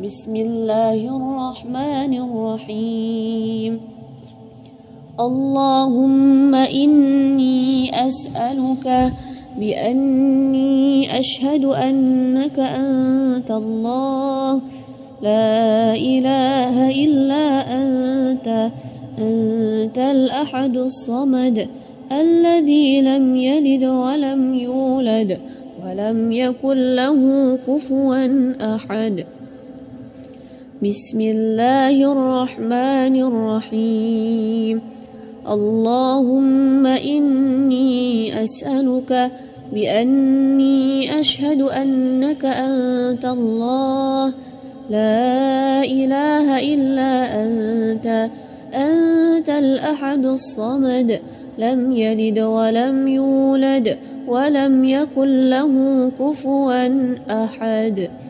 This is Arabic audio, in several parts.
بسم الله الرحمن الرحيم. اللهم إني أسألك بأني أشهد أنك أنت الله. لا إله إلا أنت أنت الأحد الصمد الذي لم يلد ولم يولد ولم يكن له كفوا أحد. بسم الله الرحمن الرحيم. اللهم إني أسألك بأني أشهد أنك أنت الله. لا إله إلا أنت أنت الأحد الصمد. لم يلد ولم يولد ولم يكن له كفوا أحد.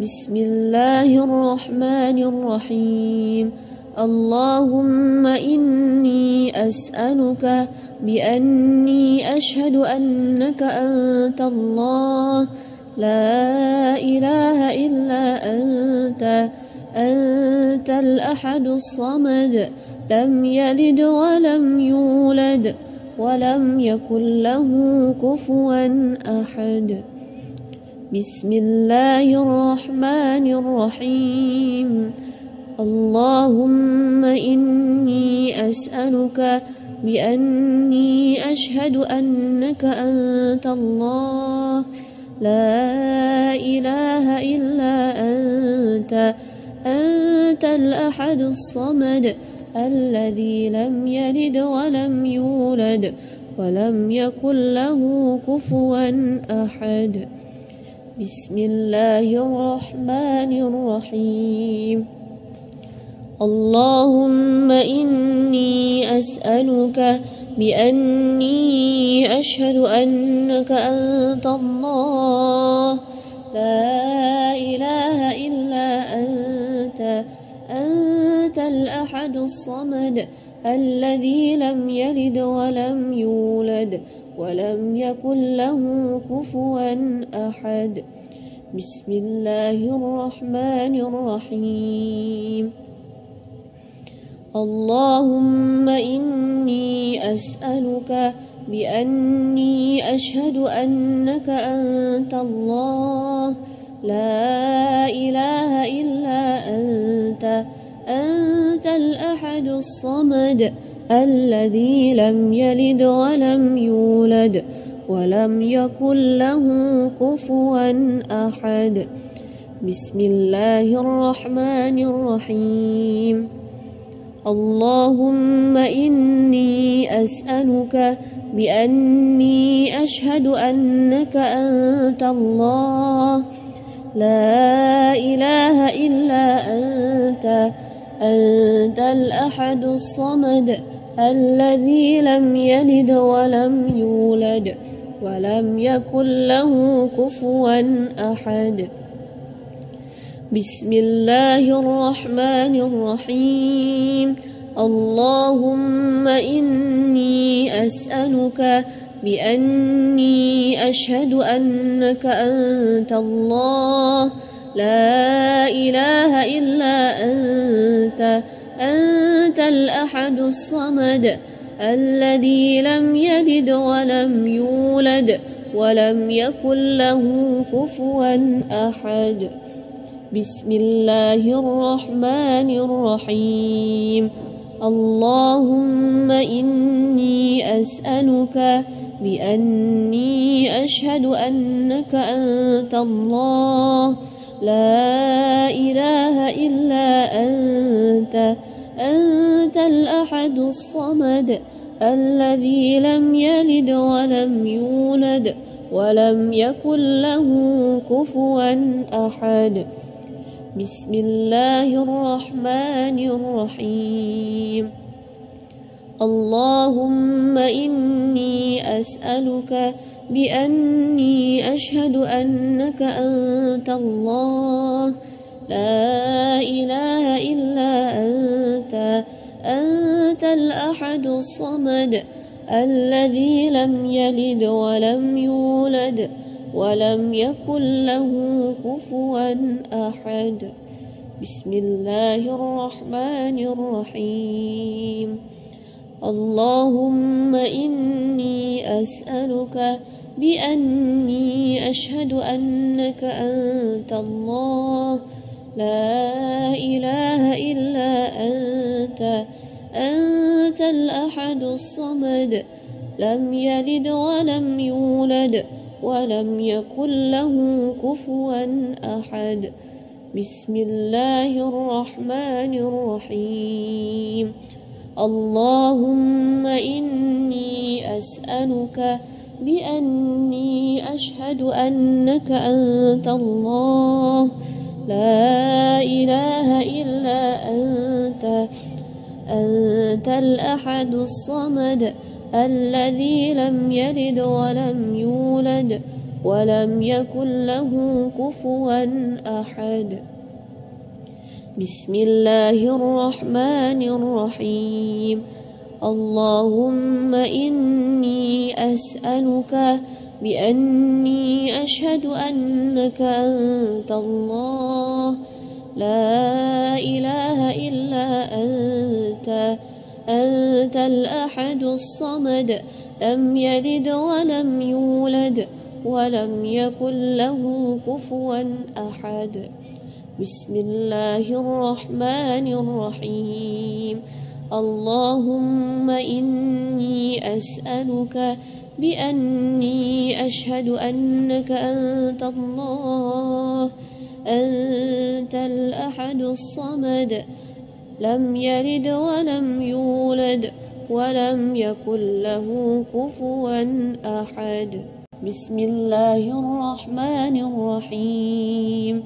بسم الله الرحمن الرحيم اللهم إني أسألك بأني أشهد أنك أنت الله لا إله إلا أنت أنت الأحد الصمد لم يلد ولم يولد ولم يكن له كفوا أحد بسم الله الرحمن الرحيم. اللهم إني أسألك بأني أشهد أنك أنت الله. لا إله إلا أنت. أنت الأحد الصمد الذي لم يلد ولم يولد ولم يكن له كفوا أحد. بسم الله الرحمن الرحيم. اللهم إني أسألك بأني أشهد أنك أنت الله. لا إله إلا أنت أنت الأحد الصمد الذي لم يلد ولم يولد. ولم يكن له كفوا أحد. بسم الله الرحمن الرحيم. اللهم إني أسألك بأني أشهد أنك أنت الله. لا إله إلا أنت. أنت الأحد الصمد. الذي لم يلد ولم يولد ولم يكن له كفوا أحد. بسم الله الرحمن الرحيم. اللهم إني أسألك بأني أشهد أنك أنت الله. لا إله إلا أنت أنت الأحد الصمد. الذي لم يلد ولم يولد ولم يكن له كفوا أحد. بسم الله الرحمن الرحيم. اللهم إني أسألك بأني أشهد أنك أنت الله. لا إله إلا أنت. أنت الأحد الصمد الذي لم يلد ولم يولد ولم يكن له كفوا أحد. بسم الله الرحمن الرحيم. اللهم إني أسألك بأني أشهد أنك أنت الله. لا إله إلا أنت. أنت الأحد الصمد الذي لم يلد ولم يولد ولم يكن له كفوا أحد. بسم الله الرحمن الرحيم. اللهم إني أسألك بأني أشهد أنك أنت الله. لا إله إلا أنت أنت الأحد الصمد الذي لم يلد ولم يولد ولم يكن له كفوا أحد. بسم الله الرحمن الرحيم. اللهم إني أسألك بأني أشهد أنك أنت الله لا إله إلا أنت أنت الأحد الصمد. لم يلد ولم يولد ولم يكن له كفوا أحد. بسم الله الرحمن الرحيم. اللهم إني أسألك بأني أشهد أنك أنت الله. لا إله إلا أنت أنت الأحد الصمد الذي لم يلد ولم يولد ولم يكن له كفوا أحد. بسم الله الرحمن الرحيم. اللهم إني أسألك بأني أشهد أنك أنت الله. لا إله إلا أنت. أنت الأحد الصمد. لم يلد ولم يولد ولم يكن له كفوا أحد. بسم الله الرحمن الرحيم. اللهم إني أسألك بأني أشهد أنك أنت الله. أنت الأحد الصمد. لم يلد ولم يولد ولم يكن له كفوا أحد. بسم الله الرحمن الرحيم.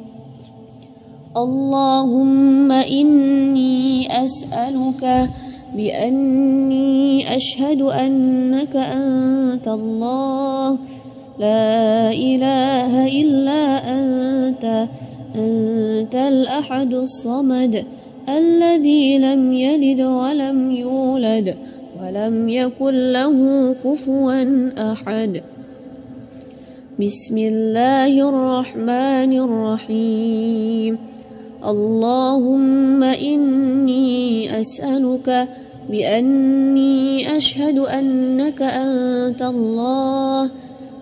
اللهم إني أسألك بأني أشهد أنك أنت الله. لا إله إلا أنت أنت الأحد الصمد الذي لم يلد ولم يولد ولم يكن له كفوا أحد. بسم الله الرحمن الرحيم. اللهم إني أسألك بأني أشهد أنك أنت الله.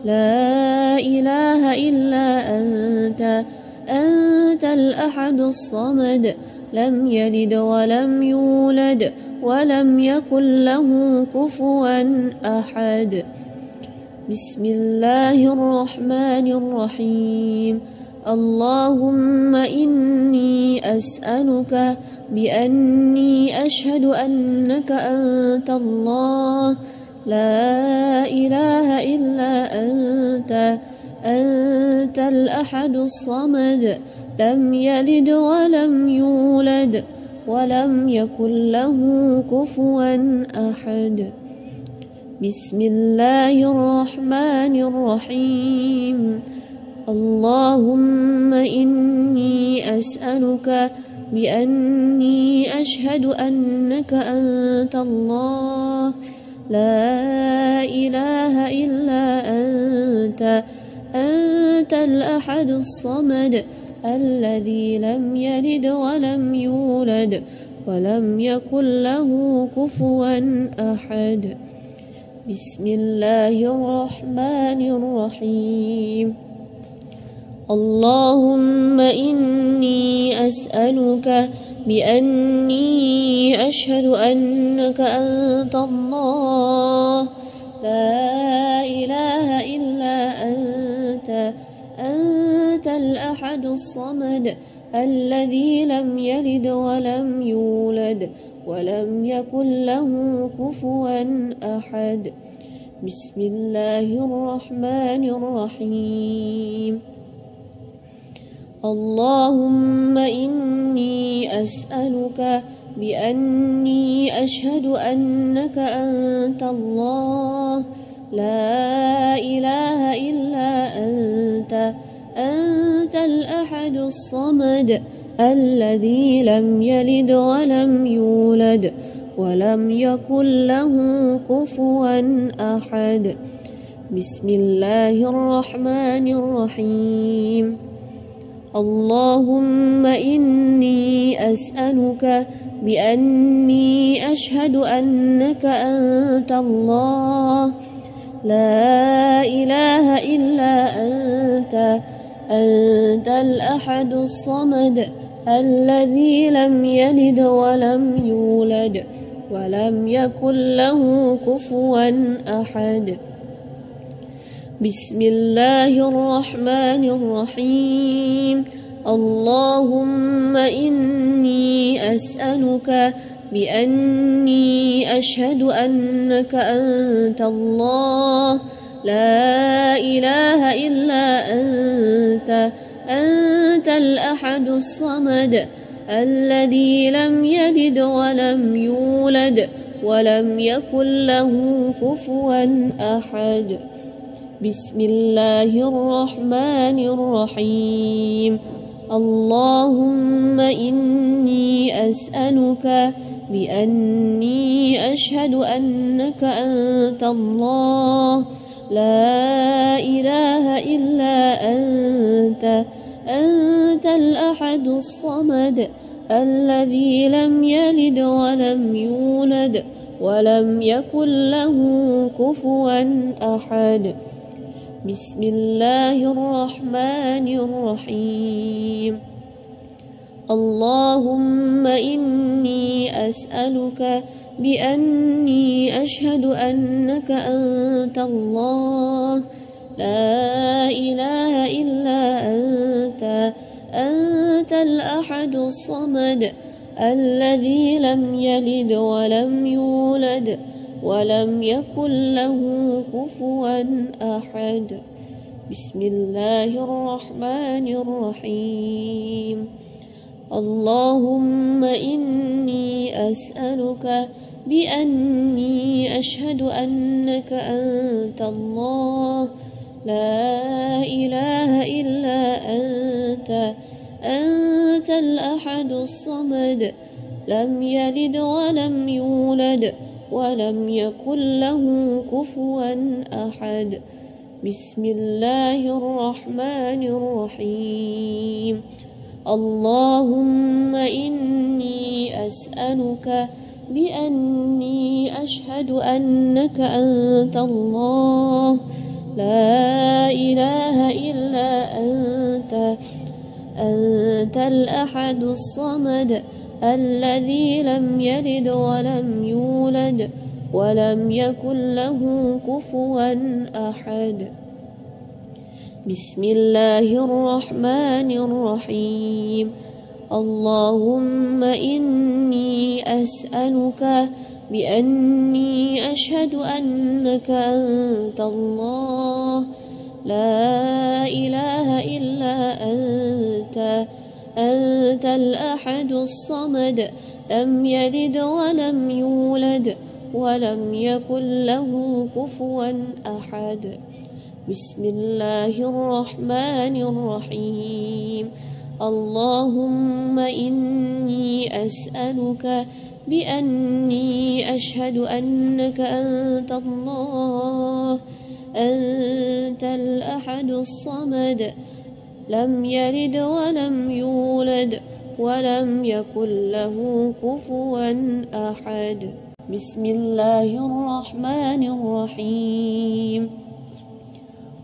لا إله إلا أنت أنت الأحد الصمد. لم يلد ولم يولد ولم يكن له كفوا أحد. بسم الله الرحمن الرحيم. اللهم إني أسألك بأني أشهد أنك أنت الله. لا إله إلا أنت أنت الأحد الصمد. لم يلد ولم يولد ولم يكن له كفوا أحد. بسم الله الرحمن الرحيم. اللهم إني أسألك بأني أشهد أنك أنت الله. لا إله إلا أنت أنت الأحد الصمد الذي لم يلد ولم يولد ولم يكن له كفوا أحد. بسم الله الرحمن الرحيم. اللهم إني أسألك بأني أشهد أنك أنت الله. لا إله إلا أنت أنت الأحد الصمد الذي لم يلد ولم يولد ولم يكن له كفوا أحد. بسم الله الرحمن الرحيم. اللهم إني أسألك بأني أشهد أنك أنت الله. لا إله إلا أنت أنت الأحد الصمد الذي لم يلد ولم يولد ولم يكن له كفوا أحد. بسم الله الرحمن الرحيم. اللهم إني أسألك بأني أشهد أنك أنت الله. لا إله إلا أنت أنت الأحد الصمد الذي لم يلد ولم يولد ولم يكن له كفوا أحد. بسم الله الرحمن الرحيم. اللهم إني أسألك بأني أشهد أنك أنت الله. لا إله إلا أنت أنت الأحد الصمد الذي لم يلد ولم يولد ولم يكن له كفوا أحد. بسم الله الرحمن الرحيم. اللهم إني أسألك بأني أشهد أنك أنت الله. لا إله إلا أنت. أنت الأحد الصمد. الذي لم يلد ولم يولد ولم يكن له كفوا أحد. بسم الله الرحمن الرحيم. اللهم إني أسألك بأني أشهد أنك أنت الله. لا إله إلا أنت أنت الأحد الصمد الذي لم يلد ولم يولد. ولم يكن له كفوا أحد. بسم الله الرحمن الرحيم. اللهم إني أسألك بأني أشهد أنك أنت الله. لا إله إلا أنت. أنت الأحد الصمد. لم يلد ولم يولد. ولم يكن له كفوا أحد. بسم الله الرحمن الرحيم. اللهم إني أسألك بأني أشهد أنك أنت الله. لا إله إلا أنت. أنت الأحد الصمد. الذي لم يلد ولم يولد ولم يكن له كفوا أحد. بسم الله الرحمن الرحيم. اللهم إني أسألك بأني أشهد أنك أنت الله. لا إله إلا أنت. أنت الأحد الصمد لم يلد ولم يولد ولم يكن له كفوا أحد. بسم الله الرحمن الرحيم. اللهم إني أسألك بأني أشهد أنك أنت الله أنت الأحد الصمد لم يلد ولم يولد ولم يكن له كفوا أحد. بسم الله الرحمن الرحيم.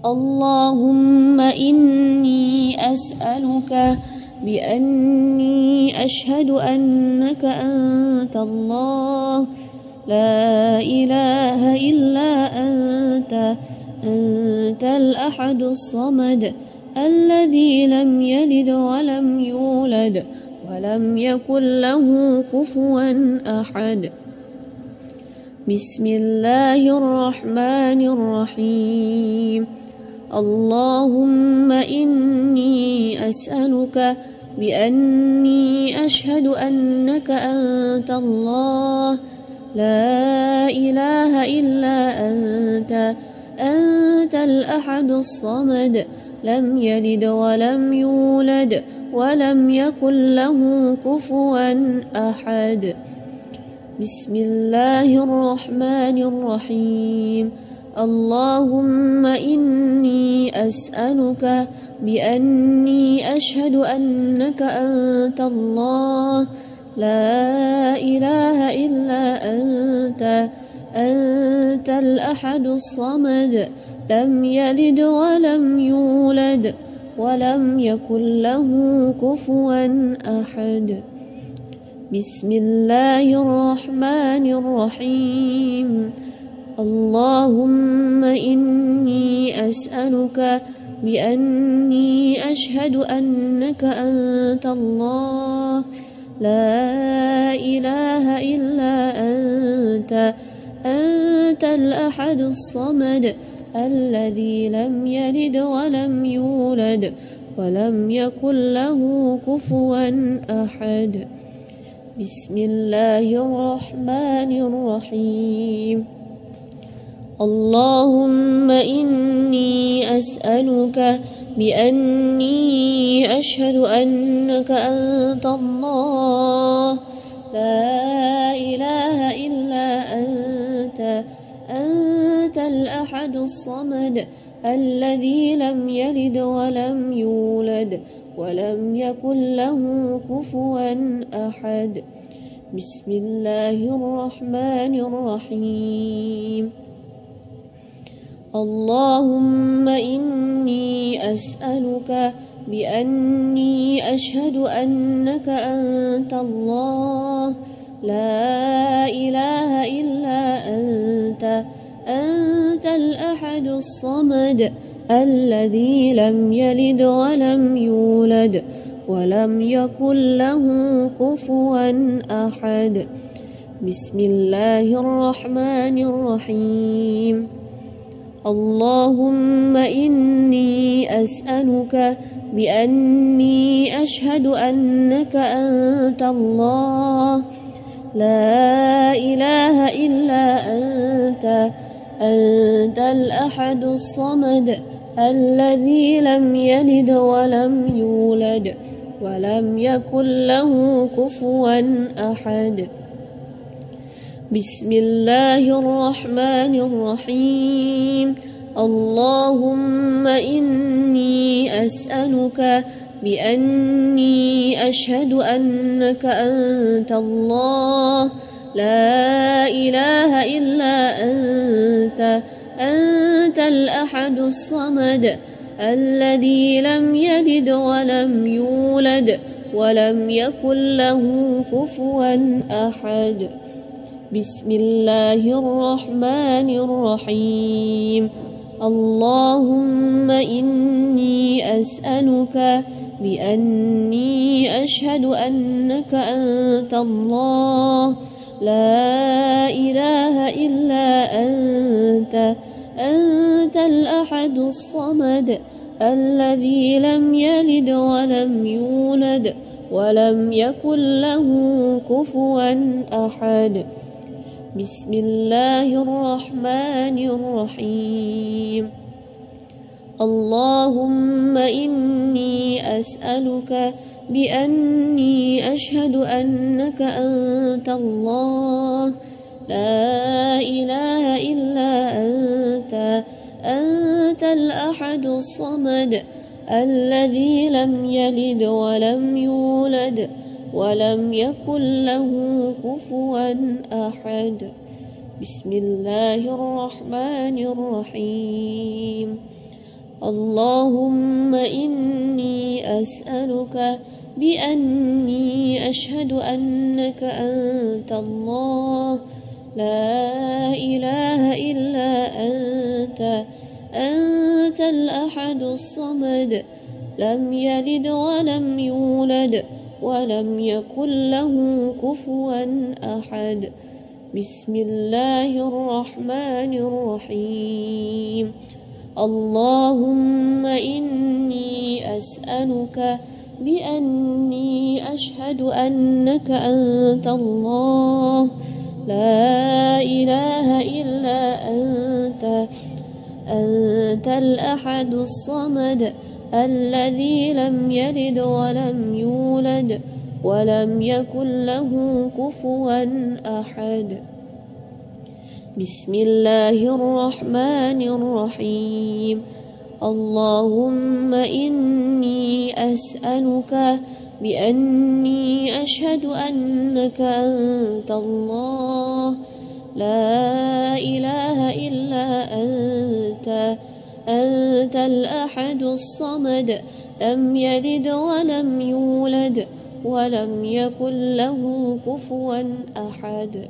اللهم إني أسألك بأني أشهد أنك أنت الله. لا إله إلا أنت أنت الأحد الصمد. الذي لم يلد ولم يولد ولم يكن له كفوا أحد. بسم الله الرحمن الرحيم. اللهم إني أسألك بأني أشهد أنك أنت الله. لا إله إلا أنت. أنت الأحد الصمد. لم يلد ولم يولد ولم يكن له كفوا أحد. بسم الله الرحمن الرحيم. اللهم إني أسألك بأني أشهد أنك أنت الله. لا إله إلا أنت. أنت الأحد الصمد. لم يلد ولم يولد ولم يكن له كفوا أحد. بسم الله الرحمن الرحيم. اللهم إني أسألك بأني أشهد أنك أنت الله. لا إله إلا أنت. أنت الأحد الصمد. الذي لم يلد ولم يولد ولم يكن له كفوا أحد. بسم الله الرحمن الرحيم. اللهم إني أسألك بأني أشهد أنك أنت الله. لا إله إلا أنت. الأحد الصمد الذي لم يلد ولم يولد ولم يكن له كفوا أحد. بسم الله الرحمن الرحيم. اللهم إني أسألك بأني أشهد أنك أنت الله. لا إله إلا أنت. أنت الأحد الصمد الذي لم يلد ولم يولد ولم يكن له كفوا أحد. بسم الله الرحمن الرحيم. اللهم إني أسألك بأني أشهد أنك أنت الله. لا إله إلا أنت. أنت الأحد الصمد الذي لم يلد ولم يولد ولم يكن له كفوا أحد. بسم الله الرحمن الرحيم. اللهم إني أسألك بأني أشهد أنك أنت الله. لا إله إلا أنت أنت الأحد الصمد الذي لم يلد ولم يولد ولم يكن له كفوا أحد. بسم الله الرحمن الرحيم. اللهم إني أسألك بأني أشهد أنك أنت الله. لا إله إلا أنت أنت الأحد الصمد الذي لم يلد ولم يولد ولم يكن له كفوا أحد. بسم الله الرحمن الرحيم. اللهم إني أسألك بأني أشهد أنك أنت الله. لا إله إلا أنت. أنت الأحد الصمد. الذي لم يلد ولم يولد ولم يكن له كفوا أحد. بسم الله الرحمن الرحيم. اللهم إني أسألك بأني أشهد أنك أنت الله. لا إله إلا أنت. أنت الأحد الصمد. لم يلد ولم يولد ولم يكن له كفوا أحد. بسم الله الرحمن الرحيم. اللهم إني أسألك بأني أشهد أنك أنت الله. لا إله إلا أنت. أنت الأحد الصمد. الذي لم يلد ولم يولد ولم يكن له كفوا أحد. بسم الله الرحمن الرحيم. اللهم إني أسألك بأني أشهد أنك أنت الله. لا إله إلا أنت أنت الأحد الصمد. لم يلد ولم يولد ولم يكن له كفوا أحد.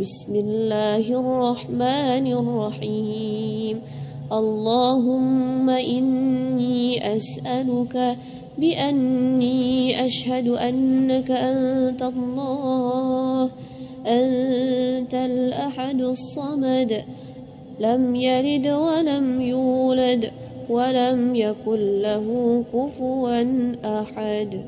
بسم الله الرحمن الرحيم. اللهم إني أسألك بأني أشهد أنك أنت الله. أنت الأحد الصمد. لم يلد ولم يولد ولم يكن له كفوا أحد.